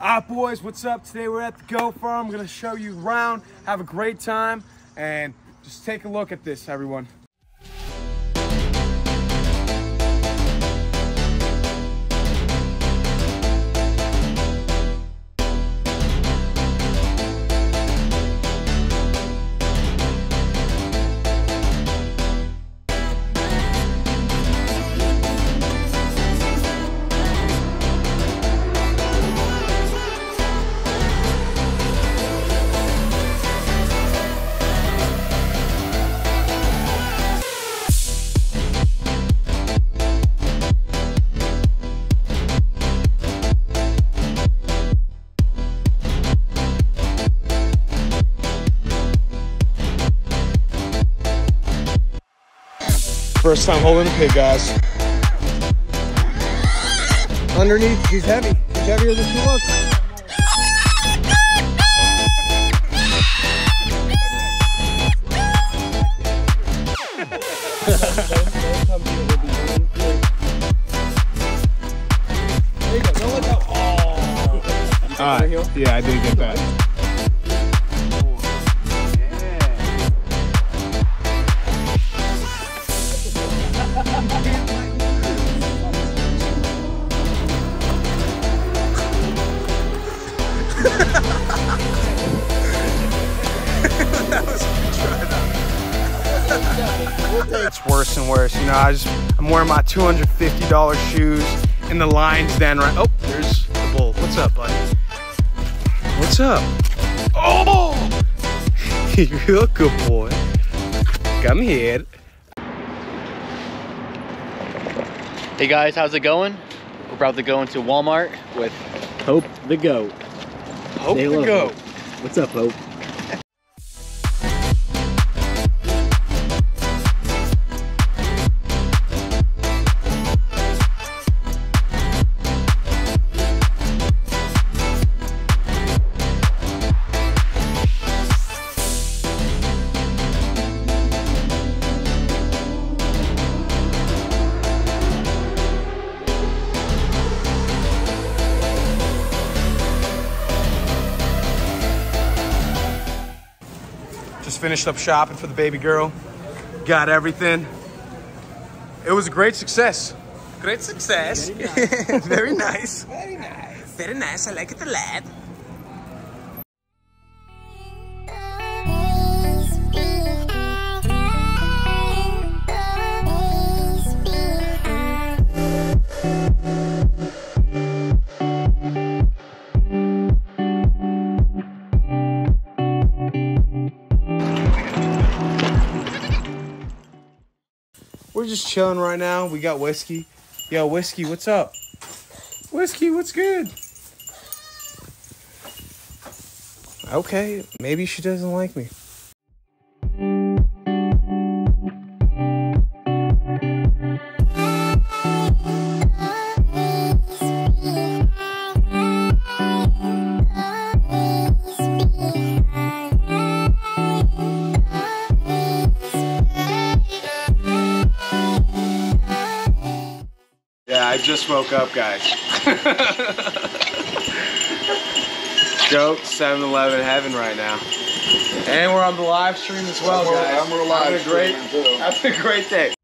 up, boys? What's up? Today we're at the Goat Farm. I'm gonna show you around, have a great time, and just take a look at this, everyone. First time holding a pig, guys. Underneath, she's heavy. She's heavier than she looks. There you go. Don't let go. All right. Yeah, I did get that. It's worse and worse. You know, I just I'm wearing my $250 shoes in the lines then right. Oh, there's the bull. What's up, buddy? What's up? Oh, you're a good boy. Come here. Hey guys, how's it going? We're about to go into Walmart with Hope the Goat. Hope Say to hello, go. Hope. What's up, Hope? Just finished up shopping for the baby girl. Got everything. It was a great success. Great success. Very nice. Very nice. Very nice. I like it a lot. We're just chilling right now. We got whiskey. Yo, whiskey, what's up? Whiskey, what's good? Okay, maybe she doesn't like me. I just woke up, guys. Goat 7 Eleven heaven right now. And we're on the live stream as well, guys. I'm having a great, having a great day.